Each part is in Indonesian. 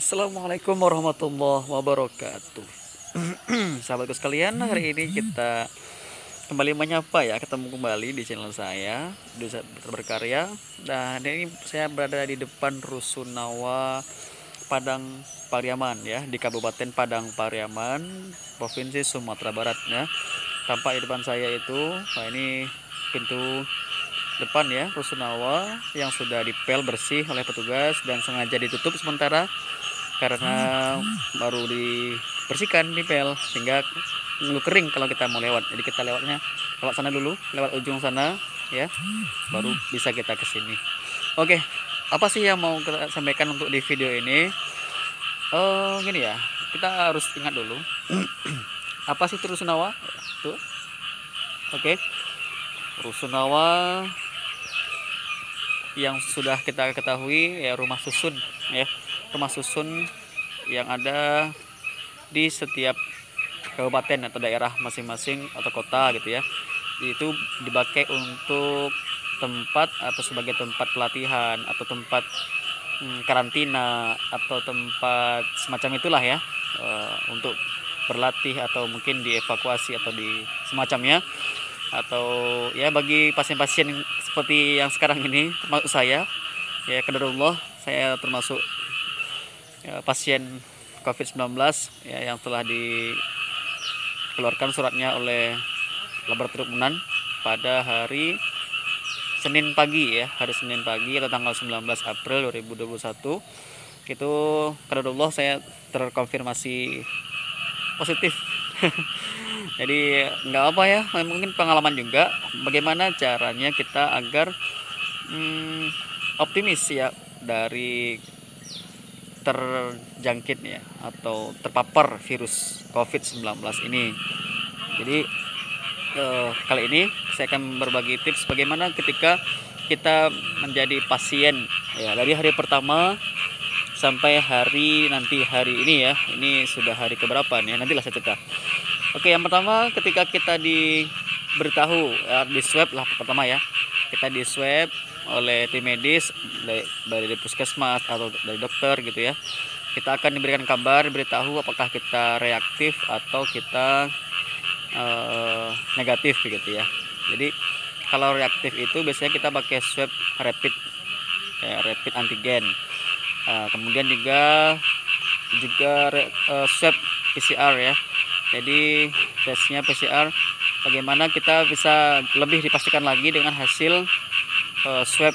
Assalamualaikum warahmatullahi wabarakatuh. Sahabatku sekalian, hari ini kita kembali menyapa ya, ketemu kembali di channel saya, Dusa Berkarya. Dan ini saya berada di depan Rusunawa Padang Pariaman ya, di Kabupaten Padang Pariaman, Provinsi Sumatera Barat ya. Tampak di depan saya itu, nah ini pintu depan ya Rusunawa yang sudah dipel bersih oleh petugas dan sengaja ditutup sementara karena baru dibersihkan dipel sehingga nunggu kering kalau kita mau lewat. Jadi kita lewatnya lewat sana dulu lewat ujung sana ya baru bisa kita ke sini. Oke apa sih yang mau kita sampaikan untuk di video ini? Oh gini ya kita harus ingat dulu. Apa sih itu Rusunawa? Tuh. Oke. Rusunawa yang sudah kita ketahui ya rumah susun ya. Rumah susun yang ada di setiap kabupaten atau daerah masing-masing atau kota gitu ya. Itu dipakai untuk tempat atau sebagai tempat pelatihan atau tempat hmm, karantina atau tempat semacam itulah ya uh, untuk berlatih atau mungkin dievakuasi atau di semacamnya. Atau ya bagi pasien-pasien seperti yang sekarang ini termasuk saya ya kaderullah saya termasuk ya, pasien COVID-19 ya yang telah dikeluarkan suratnya oleh laboratorium Unan pada hari Senin pagi ya hari Senin pagi atau tanggal 19 April 2021 itu kaderullah saya terkonfirmasi positif. Jadi nggak apa ya mungkin pengalaman juga bagaimana caranya kita agar hmm, optimis ya dari terjangkit ya atau terpapar virus COVID-19 ini. Jadi eh, kali ini saya akan berbagi tips bagaimana ketika kita menjadi pasien ya dari hari pertama sampai hari nanti hari ini ya. Ini sudah hari keberapa nih? Nantilah saya cerita. Oke, yang pertama ketika kita diberitahu ya, di swab lah pertama ya. Kita di swab oleh tim medis dari, dari puskesmas atau dari dokter gitu ya. Kita akan diberikan kabar, beritahu apakah kita reaktif atau kita uh, negatif gitu ya. Jadi kalau reaktif itu biasanya kita pakai swab rapid ya, rapid antigen. Uh, kemudian juga juga uh, swab PCR ya jadi tesnya PCR bagaimana kita bisa lebih dipastikan lagi dengan hasil uh, swab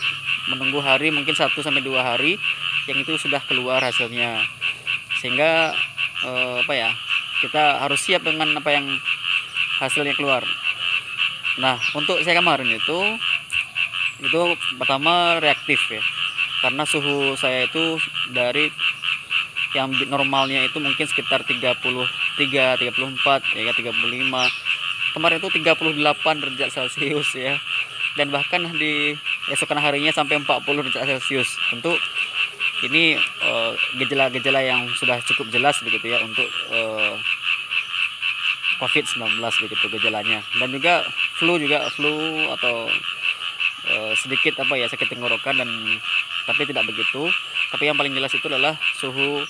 menunggu hari mungkin 1 sampai dua hari yang itu sudah keluar hasilnya. Sehingga uh, apa ya kita harus siap dengan apa yang hasilnya keluar. Nah untuk saya kemarin itu itu pertama reaktif ya. Karena suhu saya itu dari yang normalnya itu mungkin sekitar 33 34 ya 35 kemarin itu 38 derajat celcius ya. Dan bahkan di esokan harinya sampai 40 derajat celcius. Tentu ini gejala-gejala uh, yang sudah cukup jelas begitu ya untuk uh, COVID-19 begitu gejalanya. Dan juga flu juga flu atau uh, sedikit apa ya sakit tenggorokan dan tapi tidak begitu. Tapi yang paling jelas itu adalah suhu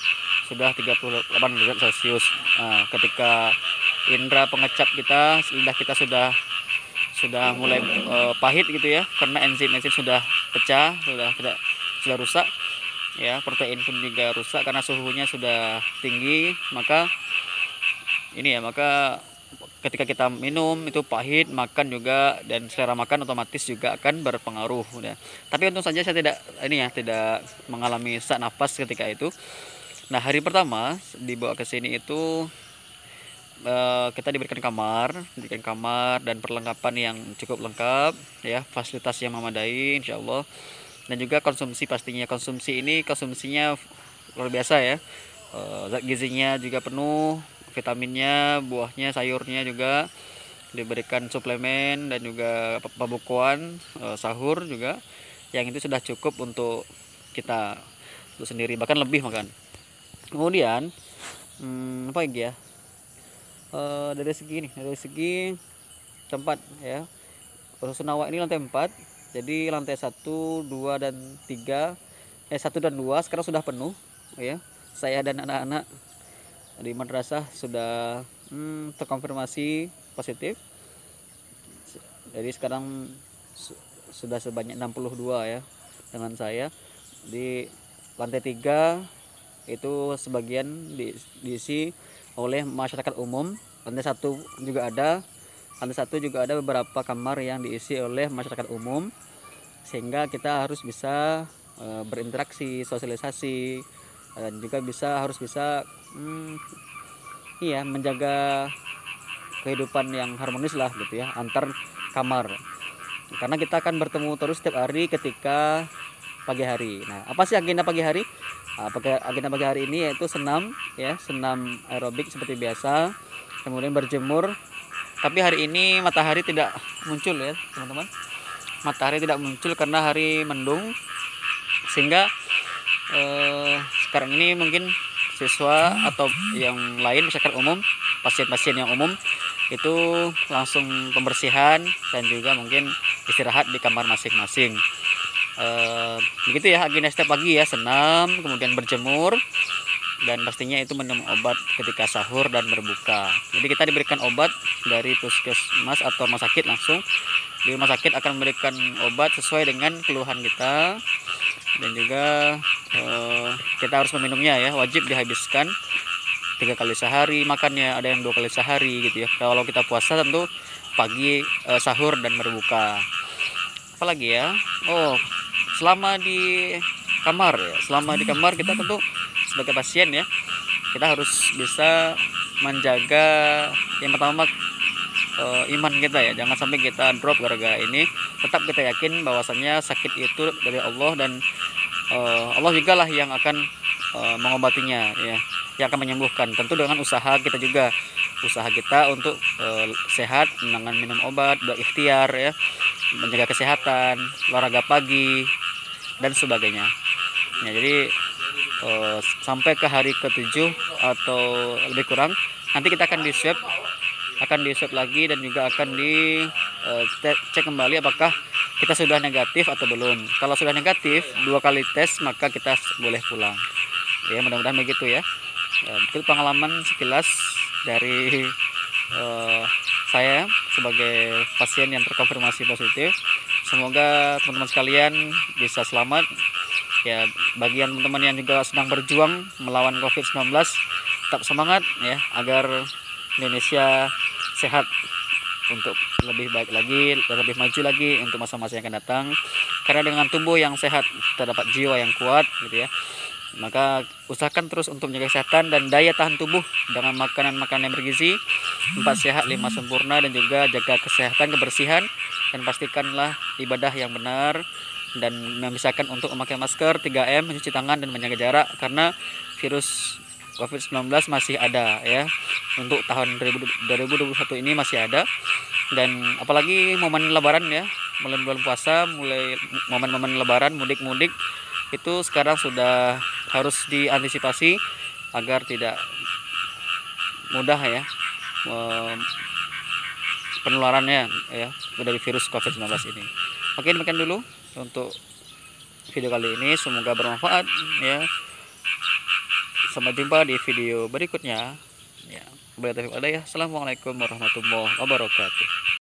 sudah 38 derajat celcius. Nah, ketika indera pengecap kita lidah kita sudah sudah mulai uh, pahit gitu ya karena enzim-enzim sudah pecah sudah tidak sudah rusak ya protein pun juga rusak karena suhunya sudah tinggi maka ini ya maka ketika kita minum itu pahit makan juga dan selera makan otomatis juga akan berpengaruh ya. tapi untung saja saya tidak ini ya tidak mengalami sesak nafas ketika itu nah hari pertama dibawa ke sini itu uh, kita diberikan kamar diberikan kamar dan perlengkapan yang cukup lengkap ya fasilitas yang memadai insya Allah dan juga konsumsi pastinya konsumsi ini konsumsinya luar biasa ya. Uh, zat gizinya juga penuh vitaminnya buahnya sayurnya juga diberikan suplemen dan juga pembukuan eh, sahur juga yang itu sudah cukup untuk kita untuk sendiri bahkan lebih makan. Kemudian hmm, apa lagi ya e, dari segi ini dari segi tempat ya. Rusunawa ini lantai 4 jadi lantai 1 2 dan 3 eh 1 dan 2 sekarang sudah penuh ya. Saya dan anak-anak di madrasah sudah hmm, terkonfirmasi positif. Jadi sekarang su sudah sebanyak 62 ya dengan saya. Di lantai tiga itu sebagian di, diisi oleh masyarakat umum. Lantai satu juga ada. Lantai satu juga ada beberapa kamar yang diisi oleh masyarakat umum. Sehingga kita harus bisa e, berinteraksi sosialisasi dan juga bisa harus bisa hmm, iya menjaga kehidupan yang harmonis lah gitu ya antar kamar. Karena kita akan bertemu terus setiap hari ketika pagi hari. Nah apa sih agenda pagi hari? Nah, agenda pagi hari ini yaitu senam ya senam aerobik seperti biasa kemudian berjemur. Tapi hari ini matahari tidak muncul ya teman-teman. Matahari tidak muncul karena hari mendung sehingga eh, sekarang ini mungkin siswa atau yang lain masyarakat umum pasien-pasien yang umum itu langsung pembersihan dan juga mungkin istirahat di kamar masing-masing eh, begitu ya agenda setiap pagi ya senam kemudian berjemur dan pastinya itu minum obat ketika sahur dan berbuka. Jadi kita diberikan obat dari puskesmas atau rumah sakit langsung. Di rumah sakit akan memberikan obat sesuai dengan keluhan kita dan juga eh, kita harus meminumnya ya, wajib dihabiskan tiga kali sehari makannya ada yang dua kali sehari gitu ya kalau kita puasa tentu pagi eh, sahur dan berbuka apalagi ya oh selama di kamar ya. Selama di kamar kita tentu sebagai pasien ya kita harus bisa menjaga yang pertama uh, iman kita ya. Jangan sampai kita drop gara-gara ini. Tetap kita yakin bahwasannya sakit itu dari Allah dan uh, Allah juga lah yang akan uh, mengobatinya ya yang akan menyembuhkan. Tentu dengan usaha kita juga usaha kita untuk uh, sehat dengan minum obat berikhtiar ya menjaga kesehatan olahraga pagi dan sebagainya. Ya jadi uh, sampai ke hari ketujuh atau lebih kurang nanti kita akan di swab akan di swab lagi dan juga akan di uh, cek kembali apakah kita sudah negatif atau belum. Kalau sudah negatif dua kali tes maka kita boleh pulang. Ya mudah-mudahan begitu ya. Uh, itu pengalaman sekilas dari uh, saya sebagai pasien yang terkonfirmasi positif semoga teman-teman sekalian bisa selamat. Ya bagian teman-teman yang juga sedang berjuang melawan COVID-19 tetap semangat ya agar Indonesia sehat untuk lebih baik lagi dan lebih maju lagi untuk masa-masa yang akan datang. Karena dengan tubuh yang sehat terdapat jiwa yang kuat gitu ya maka usahakan terus untuk menjaga kesehatan dan daya tahan tubuh dengan makanan-makanan yang bergizi empat sehat lima sempurna dan juga jaga kesehatan kebersihan. Dan pastikanlah ibadah yang benar dan memisahkan untuk memakai masker 3M mencuci tangan dan menjaga jarak. Karena virus COVID-19 masih ada ya. Untuk tahun 2021 ini masih ada. Dan apalagi momen lebaran ya. Mulai bulan puasa mulai momen-momen lebaran mudik-mudik itu sekarang sudah harus diantisipasi agar tidak mudah ya penularannya ya dari virus COVID-19 ini. Oke demikian dulu untuk video kali ini. Semoga bermanfaat ya. Sampai jumpa di video berikutnya. Ya ada ya assalamualaikum warahmatullahi wabarakatuh